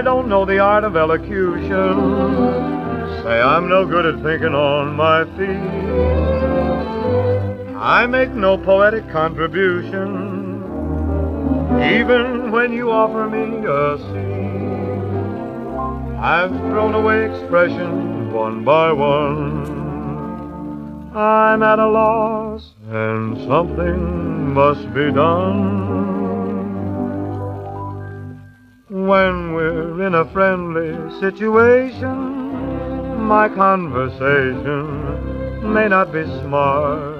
I don't know the art of elocution. Say I'm no good at thinking on my feet. I make no poetic contribution, even when you offer me a seat. I've thrown away expressions one by one. I'm at a loss, and something must be done. When we're in a friendly situation, my conversation may not be smart.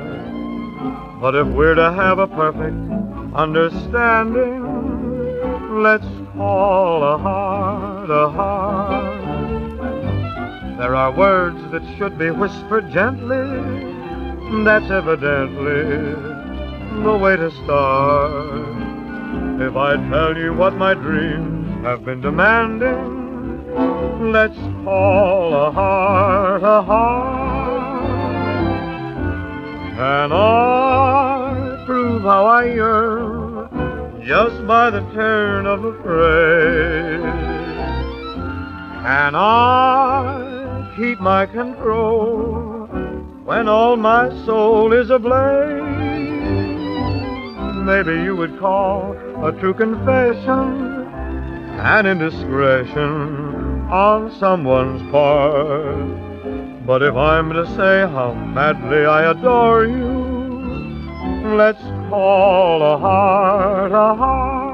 But if we're to have a perfect understanding, let's call a heart a heart. There are words that should be whispered gently, that's evidently the way to start. If I tell you what my dreams have been demanding, let's call a heart a heart. Can I prove how I yearn just by the turn of a phrase? Can I keep my control when all my soul is ablaze? maybe you would call a true confession an indiscretion on someone's part. But if I'm to say how madly I adore you, let's call a heart a heart.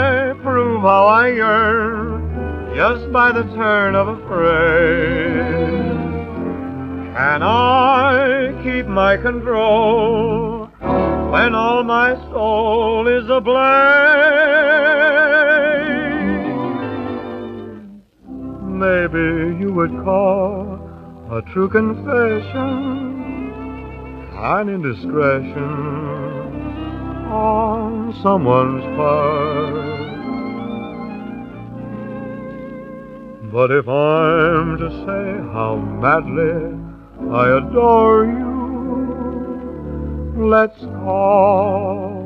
I prove how I yearn just by the turn of a phrase? Can I keep my control when all my soul is ablaze? Maybe you would call a true confession an indiscretion on someone's part. But if I'm to say how madly I adore you, let's call